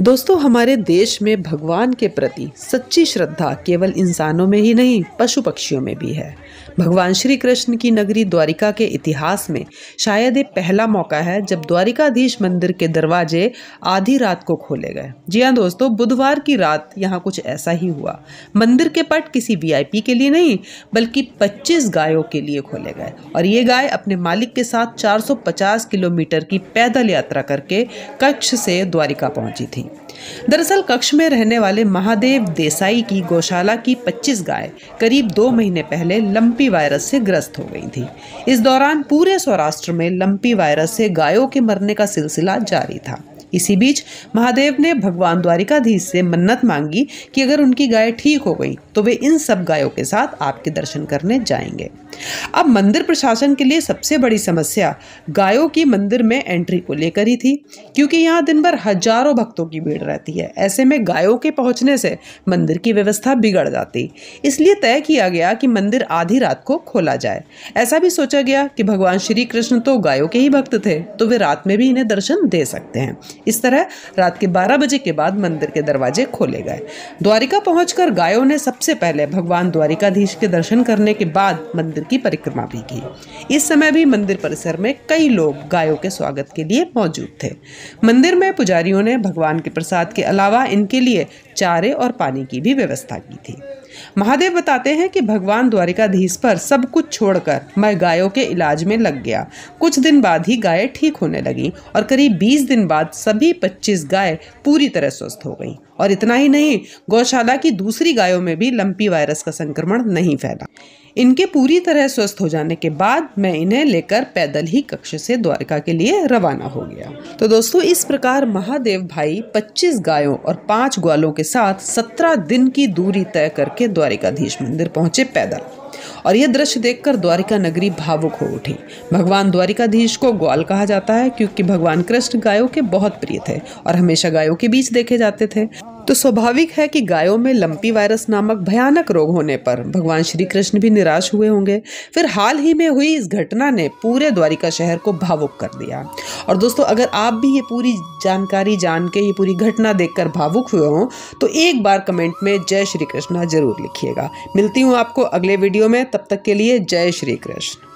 दोस्तों, हमारे देश में भगवान के प्रति सच्ची श्रद्धा केवल इंसानों में ही नहीं, पशु पक्षियों में भी है। भगवान श्री कृष्ण की नगरी द्वारिका के इतिहास में शायद ये पहला मौका है जब द्वारिकाधीश मंदिर के दरवाजे आधी रात को खोले गए। जी हाँ दोस्तों, बुधवार की रात यहाँ कुछ ऐसा ही हुआ। मंदिर के पट किसी वीआईपी के लिए नहीं, बल्कि 25 गायों के लिए खोले गए और ये गाय अपने मालिक के साथ 450 किलोमीटर की पैदल यात्रा करके कक्ष से द्वारिका पहुँची थी। दरअसल कक्ष में रहने वाले महादेव देसाई की गौशाला की 25 गाय करीब दो महीने पहले लंपी वायरस से ग्रस्त हो गई थी। इस दौरान पूरे सौराष्ट्र में लंपी वायरस से गायों के मरने का सिलसिला जारी था। इसी बीच महादेव ने भगवान द्वारिकाधीश से मन्नत मांगी कि अगर उनकी गाय ठीक हो गई तो वे इन सब गायों के साथ आपके दर्शन करने जाएँगे। अब मंदिर प्रशासन के लिए सबसे बड़ी समस्या गायों की मंदिर में एंट्री को लेकर ही थी, क्योंकि यहाँ दिन भर हज़ारों भक्तों की भीड़ रहती है। ऐसे में गायों के पहुँचने से मंदिर की व्यवस्था बिगड़ जाती। इसलिए तय किया गया कि मंदिर आधी रात को खोला जाए। ऐसा भी सोचा गया कि भगवान श्री कृष्ण तो गायों के ही भक्त थे तो वे रात में भी इन्हें दर्शन दे सकते हैं। इस तरह रात के 12 बजे के बाद मंदिर के दरवाजे खोले गए। द्वारिका पहुंचकर गायों ने सबसे पहले भगवान द्वारिकाधीश के दर्शन करने के बाद मंदिर की परिक्रमा भी की। इस समय भी मंदिर परिसर में कई लोग गायों के स्वागत के लिए मौजूद थे। मंदिर में पुजारियों ने भगवान के प्रसाद के अलावा इनके लिए चारे और पानी की भी व्यवस्था की थी। महादेव बताते हैं कि भगवान द्वारिकाधीश पर सब कुछ छोड़कर मैं गायों के इलाज में लग गया। कुछ दिन बाद ही गायें ठीक होने लगी और करीब 20 दिन बाद सभी 25 गाय पूरी तरह स्वस्थ हो गईं। और इतना ही नहीं, गौशाला की दूसरी गायों में भी लंपी वायरस का संक्रमण नहीं फैला। इनके पूरी तरह स्वस्थ हो जाने के बाद मैं इन्हें लेकर पैदल ही कक्ष से द्वारका के लिए रवाना हो गया। तो दोस्तों, इस प्रकार महादेव भाई 25 गायों और पाँच ग्वालों के साथ 17 दिन की दूरी तय करके द्वारिकाधीश मंदिर पहुँचे पैदल। और यह दृश्य देखकर द्वारिका नगरी भावुक हो उठी। भगवान द्वारिकाधीश को ग्वाल कहा जाता है, क्योंकि भगवान कृष्ण गायों के बहुत प्रिय थे और हमेशा गायों के बीच देखे जाते थे। तो स्वाभाविक है कि गायों में लंपी वायरस नामक भयानक रोग होने पर भगवान श्री कृष्ण भी निराश हुए होंगे। फिर हाल ही में हुई इस घटना ने पूरे द्वारिका शहर को भावुक कर दिया। और दोस्तों, अगर आप भी ये पूरी जानकारी जान के ये पूरी घटना देखकर भावुक हुए हों तो एक बार कमेंट में जय श्री कृष्णा ज़रूर लिखिएगा। मिलती हूँ आपको अगले वीडियो में, तब तक के लिए जय श्री कृष्ण